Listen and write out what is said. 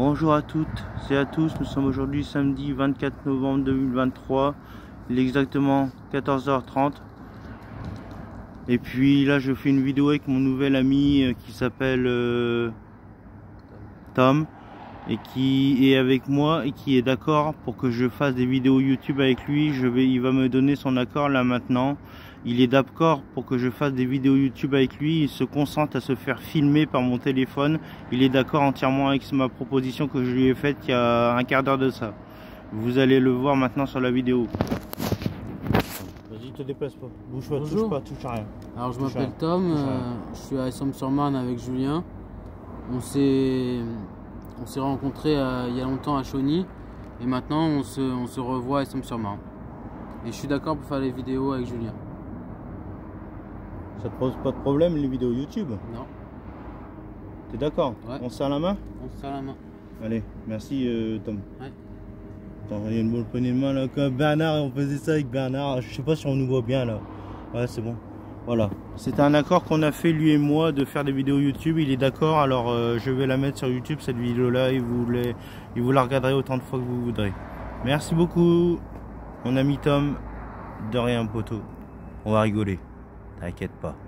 Bonjour à toutes et à tous, nous sommes aujourd'hui samedi 24 novembre 2023, il est exactement 14h30. Et puis là je fais une vidéo avec mon nouvel ami euh, qui s'appelle euh, Tom et qui est avec moi et qui est d'accord pour que je fasse des vidéos YouTube avec lui. Il va me donner son accord là maintenant. Il est d'accord pour que je fasse des vidéos YouTube avec lui. Il se concentre à se faire filmer par mon téléphone. Il est d'accord entièrement avec ma proposition que je lui ai faite il y a un quart d'heure de ça. Vous allez le voir maintenant sur la vidéo. Vas-y, te déplace pas. Bouge pas, Bonjour. touche pas, touche à rien. Alors je m'appelle Tom, euh, je suis à Somme-sur-Marne avec Julien. On s'est on s'est rencontrés euh, il y a longtemps à Chauny et maintenant on se, on se revoit à Somme-sur-Marne. Et je suis d'accord pour faire les vidéos avec Julien. Ça te pose pas de problème les vidéos YouTube Non, T'es d'accord Ouais. On se serre la main on se serre la main. Allez, merci euh, Tom. Ouais. Attends, il y a une bonne poignée de main là. Comme Bernard, on faisait ça avec Bernard. Je sais pas si on nous voit bien là. Ouais, c'est bon. Voilà. C'était un accord qu'on a fait lui et moi de faire des vidéos YouTube. Il est d'accord, alors euh, je vais la mettre sur YouTube cette vidéo là et vous, les, vous la regarderez autant de fois que vous voudrez. Merci beaucoup, mon ami Tom. De rien, poteau. On va rigoler. T'inquiète pas.